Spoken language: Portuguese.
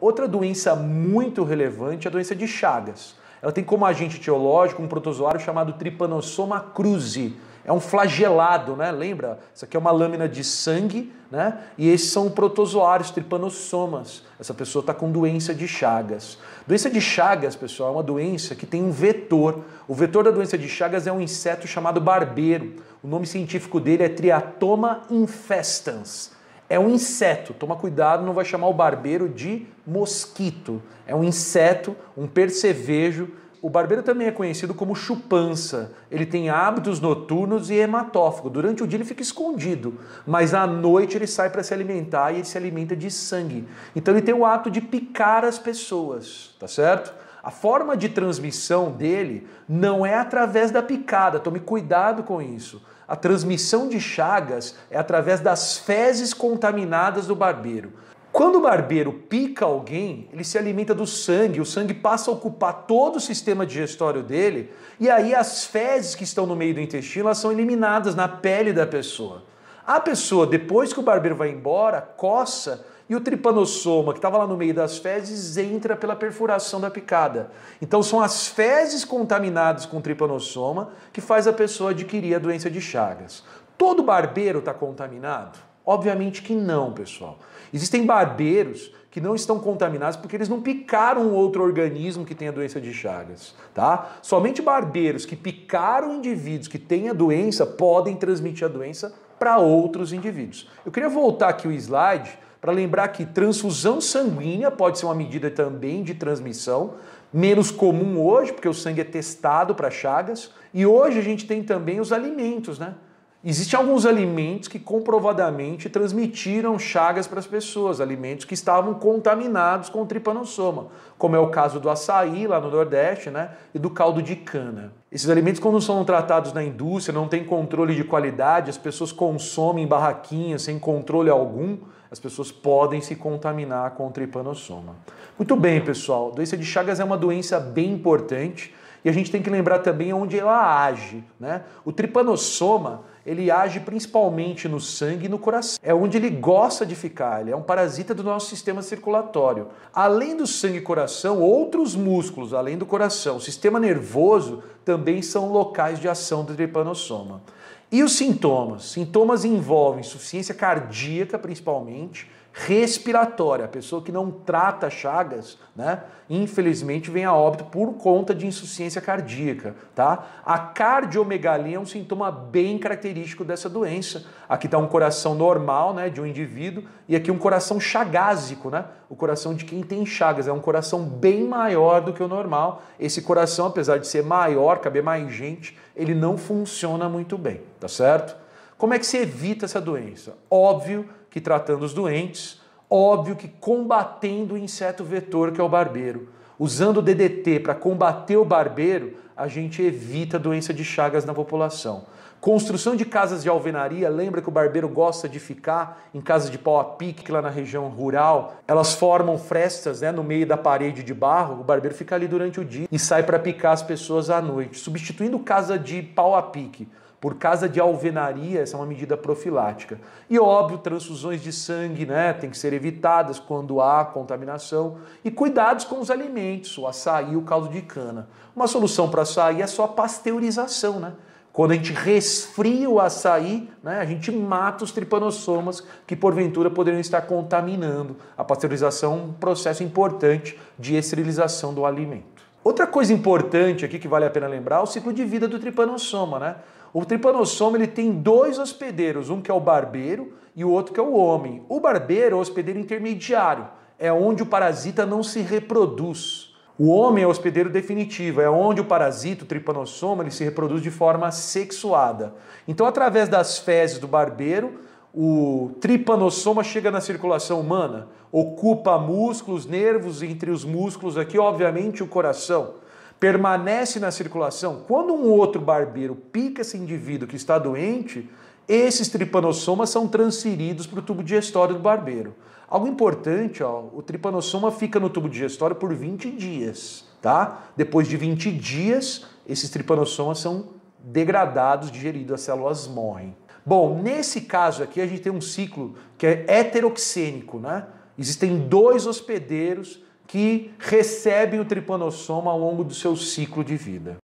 Outra doença muito relevante é a doença de Chagas. Ela tem como agente etiológico um protozoário chamado Trypanosoma cruzi. É um flagelado, né? Lembra? Isso aqui é uma lâmina de sangue, né? E esses são protozoários, tripanossomas. Essa pessoa está com doença de Chagas. Doença de Chagas, pessoal, é uma doença que tem um vetor. O vetor da doença de Chagas é um inseto chamado barbeiro. O nome científico dele é Triatoma infestans. É um inseto, toma cuidado, não vai chamar o barbeiro de mosquito. É um inseto, um percevejo. O barbeiro também é conhecido como chupança. Ele tem hábitos noturnos e hematófago. Durante o dia ele fica escondido, mas à noite ele sai para se alimentar e ele se alimenta de sangue. Então ele tem o ato de picar as pessoas, tá certo? A forma de transmissão dele não é através da picada, tome cuidado com isso. A transmissão de chagas é através das fezes contaminadas do barbeiro. Quando o barbeiro pica alguém, ele se alimenta do sangue, o sangue passa a ocupar todo o sistema digestório dele, e aí as fezes que estão no meio do intestino elas são eliminadas na pele da pessoa. A pessoa, depois que o barbeiro vai embora, coça e o tripanossoma, que estava lá no meio das fezes, entra pela perfuração da picada. Então são as fezes contaminadas com tripanossoma que faz a pessoa adquirir a doença de Chagas. Todo barbeiro está contaminado? Obviamente que não, pessoal. Existem barbeiros que não estão contaminados porque eles não picaram outro organismo que tem a doença de Chagas, tá? Somente barbeiros que picaram indivíduos que têm a doença podem transmitir a doença para outros indivíduos. Eu queria voltar aqui o slide para lembrar que transfusão sanguínea pode ser uma medida também de transmissão, menos comum hoje, porque o sangue é testado para chagas, e hoje a gente tem também os alimentos, né? Existem alguns alimentos que comprovadamente transmitiram chagas para as pessoas, alimentos que estavam contaminados com tripanossoma, como é o caso do açaí lá no Nordeste, né, e do caldo de cana. Esses alimentos quando são tratados na indústria, não tem controle de qualidade, as pessoas consomem em barraquinhas sem controle algum, as pessoas podem se contaminar com tripanossoma. Muito bem, pessoal, a doença de Chagas é uma doença bem importante e a gente tem que lembrar também onde ela age, né? O tripanossoma ele age principalmente no sangue e no coração. É onde ele gosta de ficar, ele é um parasita do nosso sistema circulatório. Além do sangue e coração, outros músculos, além do coração, o sistema nervoso também são locais de ação do tripanossoma. E os sintomas? Sintomas envolvem insuficiência cardíaca, principalmente, respiratória. A pessoa que não trata chagas, né, infelizmente vem a óbito por conta de insuficiência cardíaca, tá? A cardiomegalia é um sintoma bem característico dessa doença. Aqui está um coração normal, né, de um indivíduo e aqui um coração chagásico, né? O coração de quem tem chagas é um coração bem maior do que o normal. Esse coração, apesar de ser maior, caber mais gente, ele não funciona muito bem, tá certo? Como é que se evita essa doença? Óbvio que tratando os doentes, óbvio que combatendo o inseto vetor que é o barbeiro. Usando o DDT para combater o barbeiro, a gente evita a doença de chagas na população. Construção de casas de alvenaria, lembra que o barbeiro gosta de ficar em casas de pau a pique lá na região rural? Elas formam frestas né, no meio da parede de barro, o barbeiro fica ali durante o dia e sai para picar as pessoas à noite, substituindo casa de pau a pique por causa de alvenaria, essa é uma medida profilática. E óbvio, transfusões de sangue, né, tem que ser evitadas quando há contaminação e cuidados com os alimentos, o açaí, o caldo de cana. Uma solução para açaí é só pasteurização, né? Quando a gente resfria o açaí, né, a gente mata os tripanossomas que porventura poderiam estar contaminando. A pasteurização é um processo importante de esterilização do alimento. Outra coisa importante aqui que vale a pena lembrar é o ciclo de vida do tripanossoma, né? O tripanossoma ele tem dois hospedeiros, um que é o barbeiro e o outro que é o homem. O barbeiro é o hospedeiro intermediário, é onde o parasita não se reproduz. O homem é o hospedeiro definitivo, é onde o parasita, o tripanossoma, ele se reproduz de forma sexuada. Então, através das fezes do barbeiro, o tripanossoma chega na circulação humana, ocupa músculos, nervos, entre os músculos aqui, obviamente, o coração permanece na circulação, quando um outro barbeiro pica esse indivíduo que está doente, esses tripanossomas são transferidos para o tubo digestório do barbeiro. Algo importante, ó, o tripanossoma fica no tubo digestório por 20 dias, tá? Depois de 20 dias, esses tripanossomas são degradados, digeridos, as células morrem. Bom, nesse caso aqui a gente tem um ciclo que é heteroxênico, né? Existem dois hospedeiros que recebem o tripanossoma ao longo do seu ciclo de vida.